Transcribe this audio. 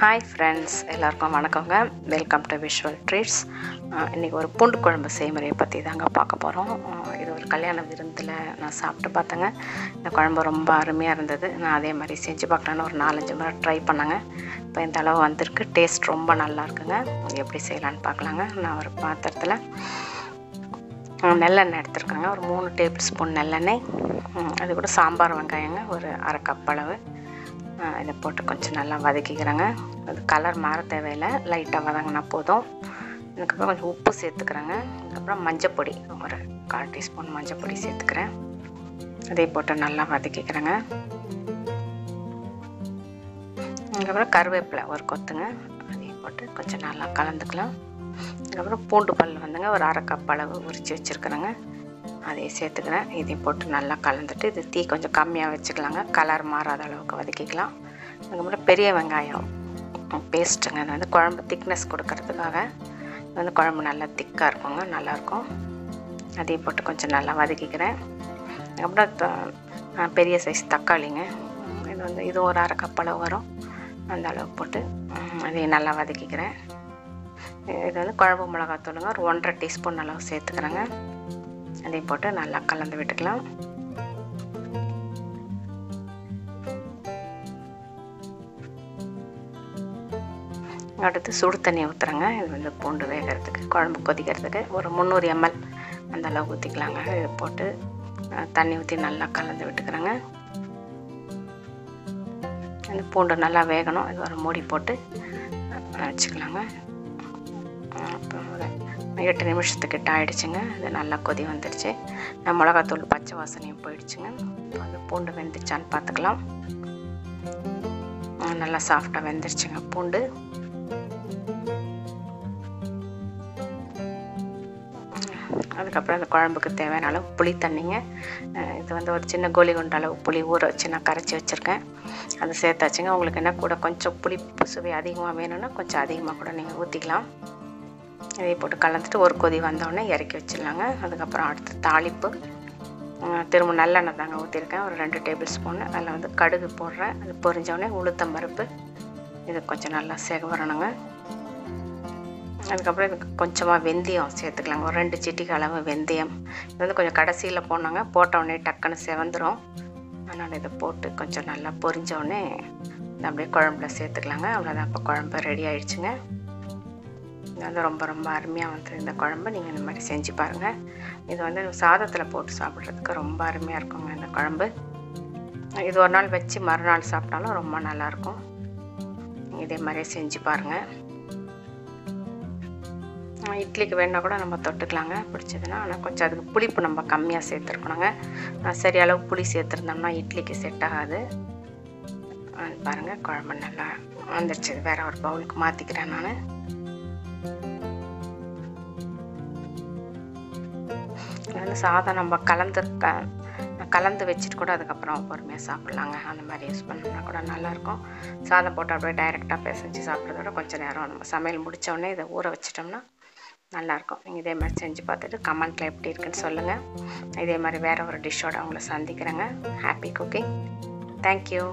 Hi friends எல்லாருக்கும் வணக்கங்க. Welcome to visual treats இன்றைக்கி ஒரு பூண்டு குழம்பு செய்முறையை பற்றி தாங்க பார்க்க போகிறோம் இது ஒரு கல்யாண விருந்தில் நான் சாப்பிட்டு பார்த்தேங்க. இந்த குழம்பு ரொம்ப அருமையாக இருந்தது. நான் அதே மாதிரி செஞ்சு பார்க்கலான்னு ஒரு நாலஞ்சு முறை ட்ரை பண்ணேங்க. இப்போ இந்த அளவு வந்திருக்கு. டேஸ்ட் ரொம்ப நல்லா இருக்குங்க. எப்படி செய்யலான்னு பார்க்கலாங்க. நான் ஒரு பாத்திரத்தில் நெல்லெண்ணெய் எடுத்திருக்கேங்க. ஒரு மூணு டேபிள் ஸ்பூன் நெல்லெண்ணெய் அது கூட சாம்பார் வெங்காயங்க. ஒரு அரை கப் அளவு. இதை போட்டு கொஞ்சம் நல்லா வதக்கிக்கிறேங்க. அது கலர் மாற தேவையில்லை. லைட்டாக வதங்கினா போதும். அதுக்கப்புறம் கொஞ்சம் உப்பு சேர்த்துக்கிறேங்க. அதுக்கப்புறம் மஞ்சப்பொடி ஒரு கால் டீஸ்பூன் மஞ்சப்பொடி சேர்த்துக்கிறேன். அதை போட்டு நல்லா வதக்கிக்கிறேங்க. அதுக்கப்புறம் கருவேப்பிலை ஒரு கொத்துங்க. அதையும் போட்டு கொஞ்சம் நல்லா கலந்துக்கலாம். அதுக்கப்புறம் பூண்டு பல் வந்துங்க. ஒரு அரை கப் அளவு உரித்து வச்சுருக்குறேங்க. அதையும் சேர்த்துக்கிறேன். இதையும் போட்டு நல்லா கலந்துட்டு இது தீ கொஞ்சம் கம்மியாக வச்சுக்கலாங்க. கலர் மாறாத அளவுக்கு வதக்கிக்கலாம். அதுக்கப்புறம் பெரிய வெங்காயம். பேஸ்ட்டுங்க அது வந்து குழம்பு திக்னஸ் கொடுக்கறதுக்காக. இது வந்து குழம்பு நல்லா திக்காக இருக்குங்க. நல்லாயிருக்கும். அதையும் போட்டு கொஞ்சம் நல்லா வதக்கிக்கிறேன். அதுக்கப்புறம் பெரிய சைஸ் தக்காளிங்க. இது வந்து இது ஒரு அரை கப் அளவு வரும். அந்த அளவு போட்டு அதையும் நல்லா வதக்கிக்கிறேன். இது வந்து குழம்பு மிளகாத்தூளுங்க. ஒரு ஒன்றரை டீஸ்பூன் அளவு சேர்த்துக்கிறேங்க. அதையும் போட்டு நல்லா கலந்து விட்டுக்கலாம். அடுத்து சுடு தண்ணி ஊற்றுறேங்க இது வந்து பூண்டு வேகிறதுக்கு குழம்பு கொதிக்கிறதுக்கு ஒரு முந்நூறு எம்எல் அந்த அளவு ஊற்றிக்கலாங்க இது போட்டு தண்ணி ஊற்றி நல்லா கலந்து விட்டுக்கிறேங்க. அந்த பூண்டு நல்லா வேகணும். இது ஒரு மூடி போட்டு வச்சுக்கலாங்க. அப்புறம் ஒரு எட்டு நிமிஷத்துக்கிட்ட ஆயிடுச்சுங்க இது நல்லா கொதி வந்துடுச்சு நான் மிளகாத்தூள் பச்சை வாசனையும் போயிடுச்சுங்க. இப்போ வந்து பூண்டு வெந்துச்சான்னு பார்த்துக்கலாம். நல்லா சாஃப்டாக வெந்துருச்சுங்க பூண்டு. அதுக்கப்புறம் அந்த குழம்புக்கு தேவையான அளவு புளி தண்ணிங்க. இது வந்து ஒரு சின்ன கோலி குண்ட அளவு புளி ஊற வச்சு நான் கரைச்சி வச்சுருக்கேன். அதை சேர்த்தாச்சுங்க. உங்களுக்கு என்ன கூட கொஞ்சம் புளி சுவை அதிகமாக வேணும்னா கொஞ்சம் அதிகமாக கூட நீங்கள் ஊற்றிக்கலாம் இதை போட்டு கலந்துட்டு ஒரு கொதி வந்தோடனே இறக்கி வச்சிடலாங்க. அதுக்கப்புறம் அடுத்து தாளிப்பு. திரும்ப நல்லெண்ணெய் தாங்க ஊற்றிருக்கேன் ஒரு ரெண்டு டேபிள் ஸ்பூன். அதில் வந்து கடுகு போடுறேன். அது பொரிஞ்சோடனே உளுத்தம் பருப்பு. இது கொஞ்சம் நல்லா சேக வரணுங்க அதுக்கப்புறம் இதுக்கு கொஞ்சமாக வெந்தயம் சேர்த்துக்கலாங்க. ஒரு ரெண்டு சிட்டிக்கு அளவு வெந்தயம். இது வந்து கொஞ்சம் கடைசியில் போனாங்க போட்டோடனே டக்குன்னு செவந்துடும் அதனால் இதை போட்டு கொஞ்சம் நல்லா பொரிஞ்சோடனே அப்படியே குழம்புல சேர்த்துக்கலாங்க. அவ்வளோதான் இப்போ குழம்பு ரெடி ஆயிடுச்சுங்க. இது வந்து ரொம்ப ரொம்ப அருமையாக வந்து இந்த குழம்பு நீங்கள் இந்த மாதிரி செஞ்சு பாருங்கள் இது வந்து சாதத்தில் போட்டு சாப்பிட்றதுக்கு ரொம்ப அருமையாக இருக்குங்க இந்த குழம்பு. இது ஒரு நாள் வச்சு மறுநாள் சாப்பிட்டாலும் ரொம்ப நல்லாயிருக்கும் இதே மாதிரியே செஞ்சு பாருங்கள் இட்லிக்கு வேணால் கூட நம்ம தொட்டுக்கலாங்க. பிடிச்சதுன்னா ஆனால் கொஞ்சம் அதுக்கு புளிப்பு நம்ம கம்மியாக சேர்த்துருக்கணுங்க. சரி அளவு புளி சேர்த்துருந்தோம்னா இட்லிக்கு செட் ஆகாது. பாருங்கள் குழம்பு நல்லா வந்துடுச்சு வேறு ஒரு பவுலுக்கு மாற்றிக்கிறேன் நான். வந்து சாதம் நம்ம கலந்து க கலந்து வச்சுட்டு கூட அதுக்கப்புறம் பொறுமையாக சாப்பிட்லாங்க. அந்த மாதிரி யூஸ் பண்ணோம்னா கூட நல்லாயிருக்கும். சாதம் போட்டு அப்படியே டைரெக்டாக பிசைஞ்சு சாப்பிட்றத விட கொஞ்சம் நேரம் நம்ம சமையல் முடித்தோடனே இதை ஊற வச்சிட்டோம்னா நல்லாயிருக்கும். நீங்கள் இதே மாதிரி செஞ்சு பார்த்துட்டு கமெண்ட்டில் எப்படி இருக்குன்னு சொல்லுங்கள் இதே மாதிரி வேறு ஒரு டிஷ்ஷோட அவங்கள சந்திக்கிறேங்க. Happy cooking thank you